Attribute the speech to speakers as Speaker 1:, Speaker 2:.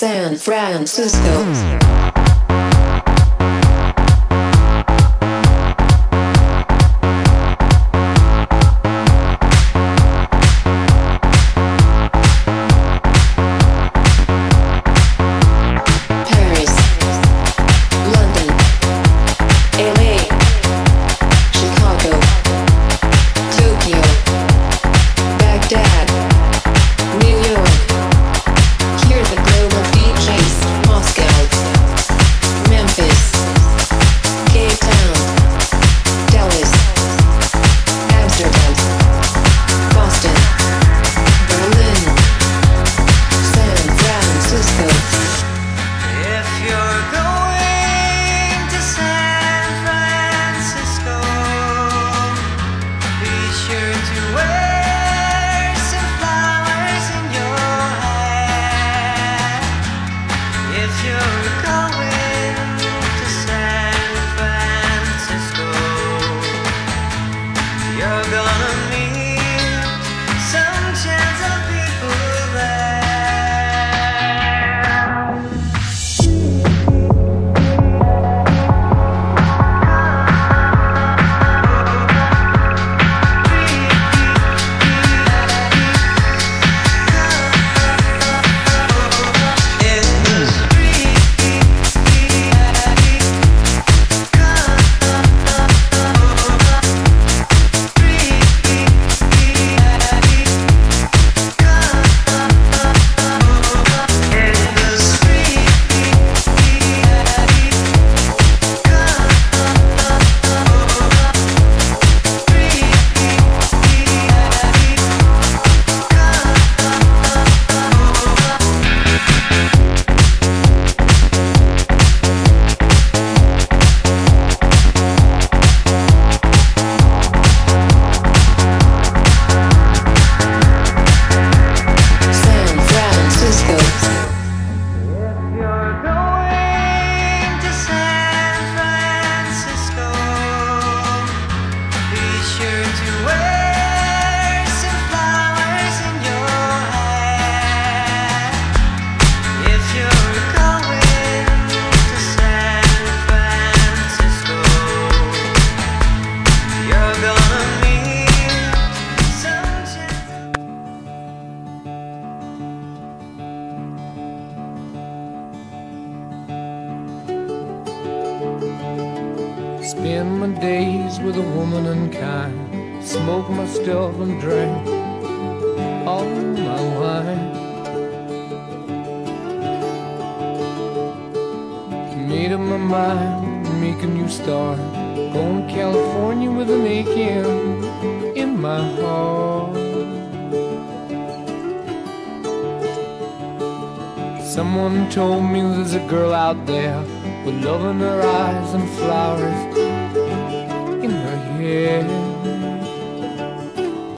Speaker 1: San Francisco.
Speaker 2: You're gonna meet
Speaker 3: Spend my days with a woman unkind. Smoke my stuff and drink all my wine. Made up my mind, make a new start. Going to California with an aching in my heart. Someone told me there's a girl out there with love in her eyes and flowers in her hair.